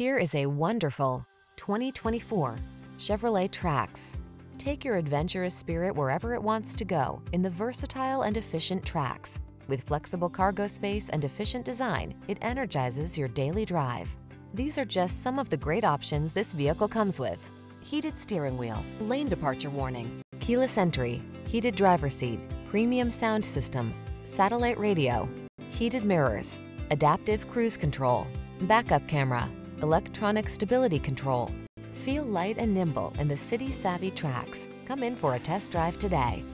Here is a wonderful 2024 Chevrolet Trax. Take your adventurous spirit wherever it wants to go in the versatile and efficient Trax. With flexible cargo space and efficient design, it energizes your daily drive. These are just some of the great options this vehicle comes with. Heated steering wheel, lane departure warning, keyless entry, heated driver seat, premium sound system, satellite radio, heated mirrors, adaptive cruise control, backup camera, electronic stability control. Feel light and nimble in the city savvy Trax. Come in for a test drive today.